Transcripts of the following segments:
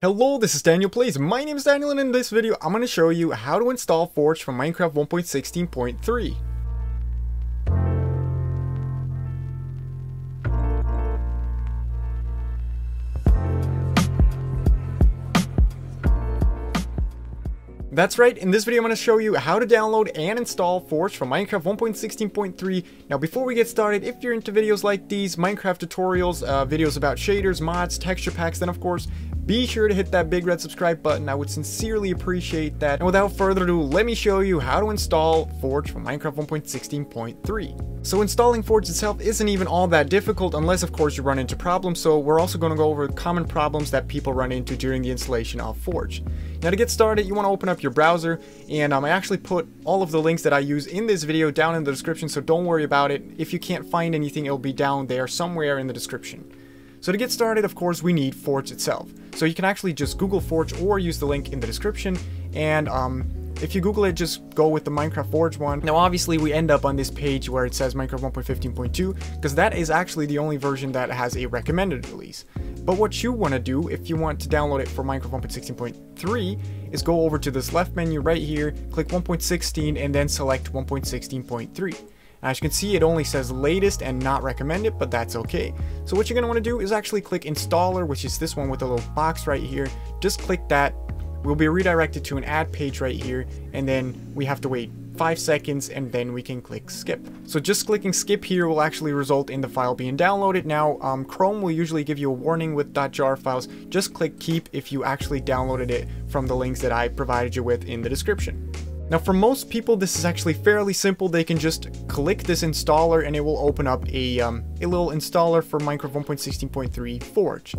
Hello, this is Daniel Plays. My name is Daniel and in this video I'm going to show you how to install Forge from Minecraft 1.16.3. That's right, in this video I'm going to show you how to download and install Forge from Minecraft 1.16.3. Now before we get started, if you're into videos like these, Minecraft tutorials, uh, videos about shaders, mods, texture packs, then of course be sure to hit that big red subscribe button, I would sincerely appreciate that. And without further ado, let me show you how to install Forge from Minecraft 1.16.3. So installing Forge itself isn't even all that difficult unless of course you run into problems, so we're also going to go over common problems that people run into during the installation of Forge. Now to get started, you want to open up your browser, and um, I actually put all of the links that I use in this video down in the description, so don't worry about it. If you can't find anything, it'll be down there somewhere in the description. So to get started, of course, we need Forge itself. So you can actually just Google Forge or use the link in the description. And um, if you Google it, just go with the Minecraft Forge one. Now, obviously, we end up on this page where it says Minecraft 1.15.2, because that is actually the only version that has a recommended release. But what you want to do, if you want to download it for Minecraft 1.16.3, is go over to this left menu right here, click 1.16, and then select 1.16.3. As you can see, it only says latest and not recommended, but that's okay. So what you're going to want to do is actually click installer, which is this one with a little box right here. Just click that. We'll be redirected to an ad page right here, and then we have to wait 5 seconds and then we can click skip. So just clicking skip here will actually result in the file being downloaded. Now um, Chrome will usually give you a warning with .jar files. Just click keep if you actually downloaded it from the links that I provided you with in the description. Now for most people this is actually fairly simple, they can just click this installer and it will open up a, um, a little installer for Minecraft 1.16.3 Forge.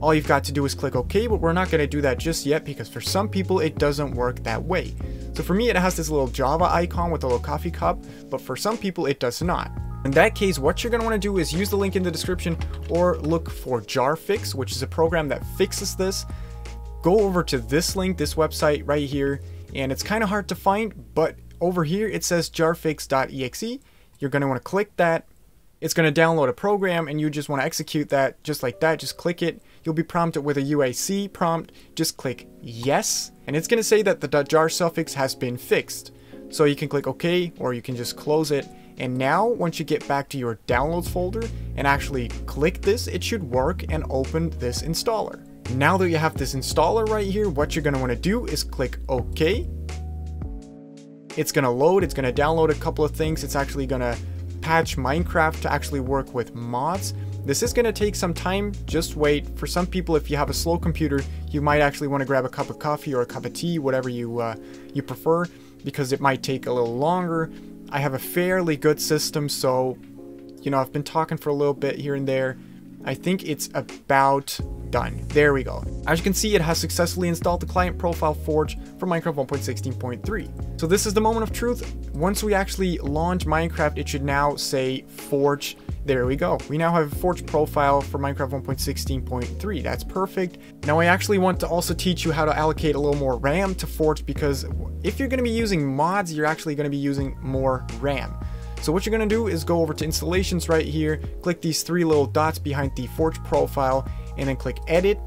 All you've got to do is click OK, but we're not going to do that just yet because for some people it doesn't work that way. So for me it has this little Java icon with a little coffee cup, but for some people it does not. In that case, what you're going to want to do is use the link in the description or look for JarFix, which is a program that fixes this. Go over to this link, this website right here, and it's kind of hard to find, but over here it says jarfix.exe. You're going to want to click that. It's going to download a program and you just want to execute that just like that. Just click it. You'll be prompted with a UAC prompt. Just click yes. And it's going to say that the .jar suffix has been fixed. So you can click OK or you can just close it. And now once you get back to your downloads folder and actually click this, it should work and open this installer. Now that you have this installer right here, what you're going to want to do is click OK. It's going to load, it's going to download a couple of things. It's actually going to patch Minecraft to actually work with mods. This is going to take some time, just wait. For some people, if you have a slow computer, you might actually want to grab a cup of coffee or a cup of tea, whatever you, uh, you prefer, because it might take a little longer. I have a fairly good system, so, you know, I've been talking for a little bit here and there. I think it's about done. There we go. As you can see, it has successfully installed the client profile Forge for Minecraft 1.16.3. So this is the moment of truth. Once we actually launch Minecraft, it should now say Forge. There we go. We now have a Forge profile for Minecraft 1.16.3. That's perfect. Now I actually want to also teach you how to allocate a little more RAM to Forge because if you're going to be using mods, you're actually going to be using more RAM. So what you're going to do is go over to installations right here, click these three little dots behind the Forge profile, and then click edit.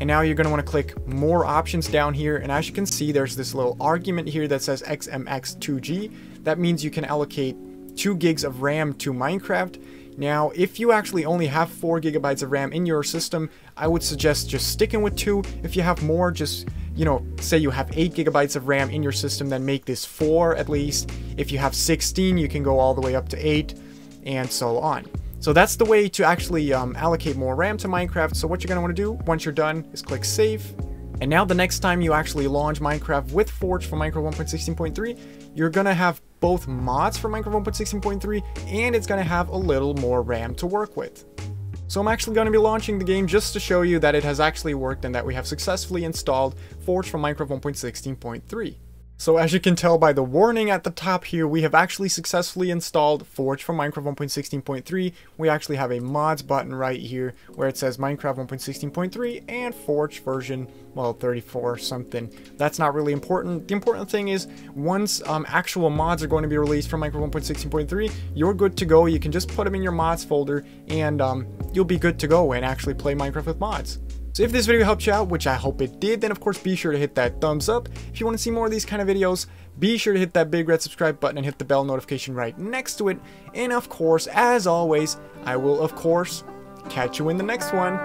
And now you're going to want to click more options down here. And as you can see, there's this little argument here that says XMX2G. That means you can allocate 2 gigs of RAM to Minecraft. Now, if you actually only have 4 gigabytes of RAM in your system, I would suggest just sticking with 2. If you have more, just you know, say you have 8 gigabytes of RAM in your system, then make this 4 at least. If you have 16, you can go all the way up to 8, and so on. So that's the way to actually um, allocate more RAM to Minecraft. So what you're going to want to do once you're done is click Save. And now the next time you actually launch Minecraft with Forge for Minecraft 1.16.3, you're going to have both mods for Minecraft 1.16.3 and it's going to have a little more RAM to work with. So I'm actually going to be launching the game just to show you that it has actually worked and that we have successfully installed Forge from Minecraft 1.16.3. So as you can tell by the warning at the top here, we have actually successfully installed Forge from Minecraft 1.16.3. We actually have a mods button right here where it says Minecraft 1.16.3 and Forge version, well, 34 something. That's not really important. The important thing is once um, actual mods are going to be released from Minecraft 1.16.3, you're good to go. You can just put them in your mods folder and um, you'll be good to go and actually play Minecraft with mods. So if this video helped you out, which I hope it did, then of course be sure to hit that thumbs up. If you want to see more of these kind of videos, be sure to hit that big red subscribe button and hit the bell notification right next to it. And of course, as always, I will of course catch you in the next one.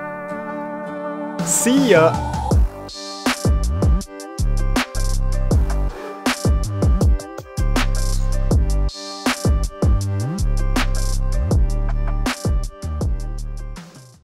See ya!